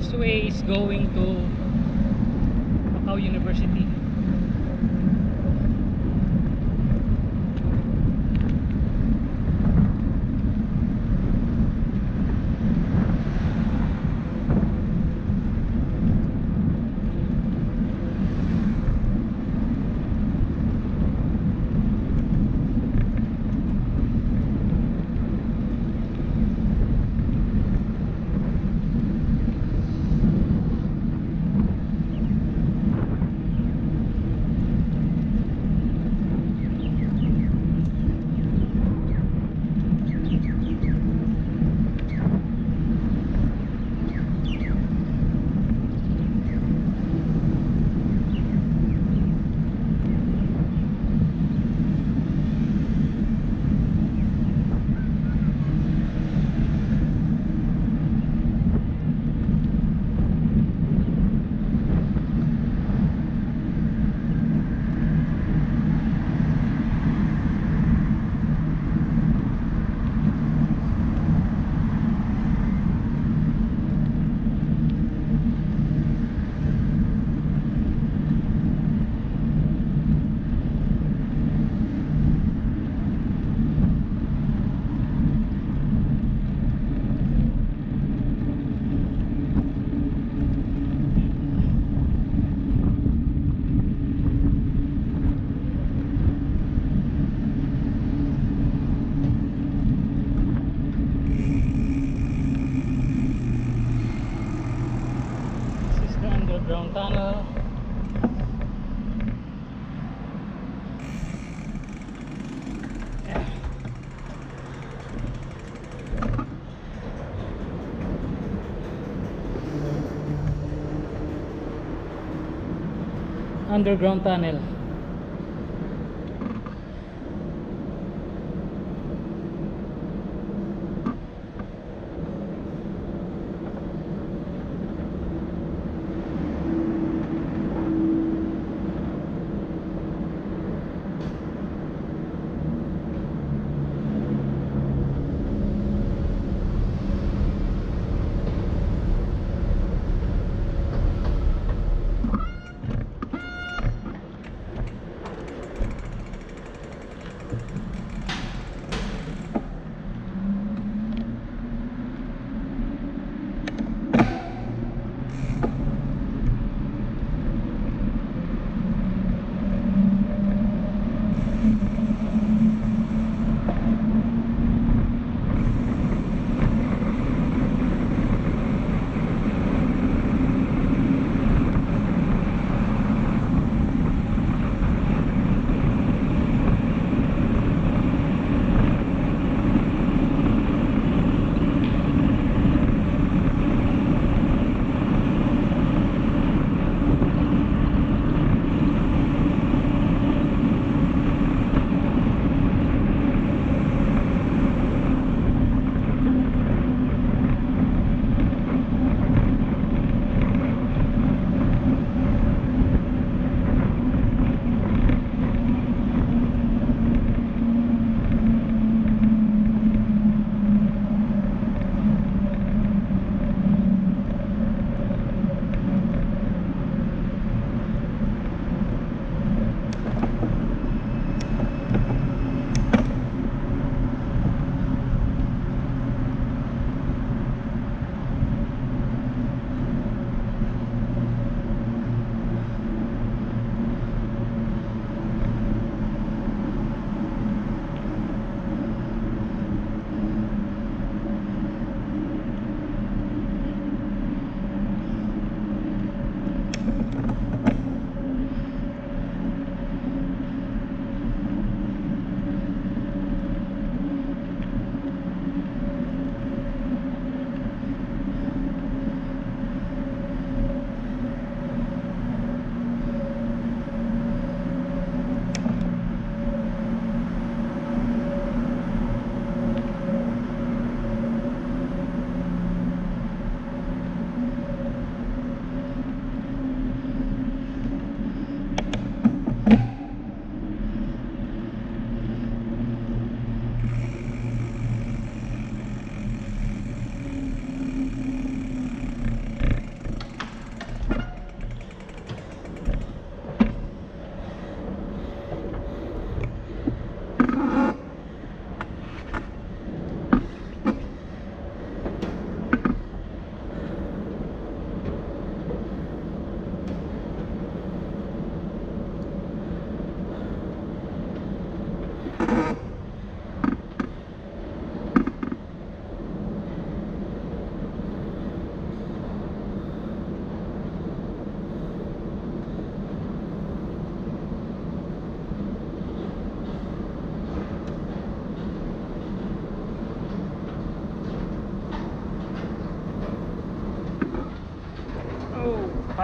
this way is going to Macau University underground tunnel. Underground tunnel.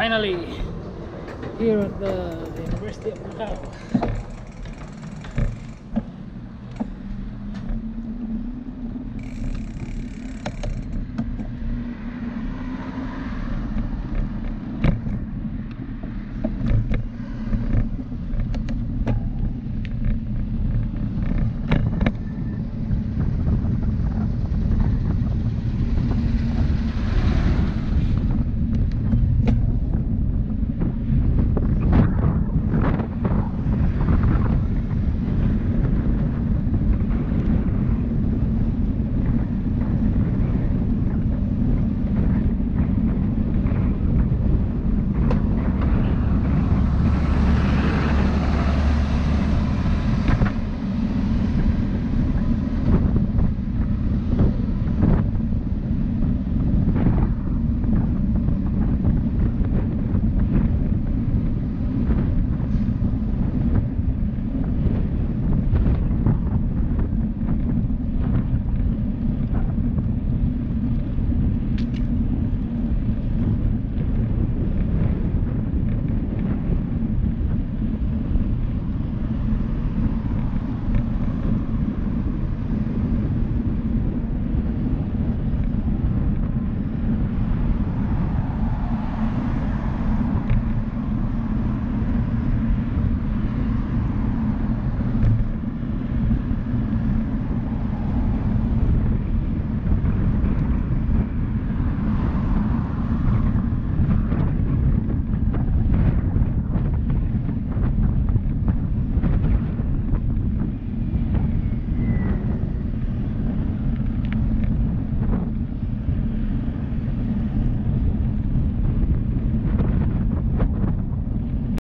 Finally, here at the University of Macau.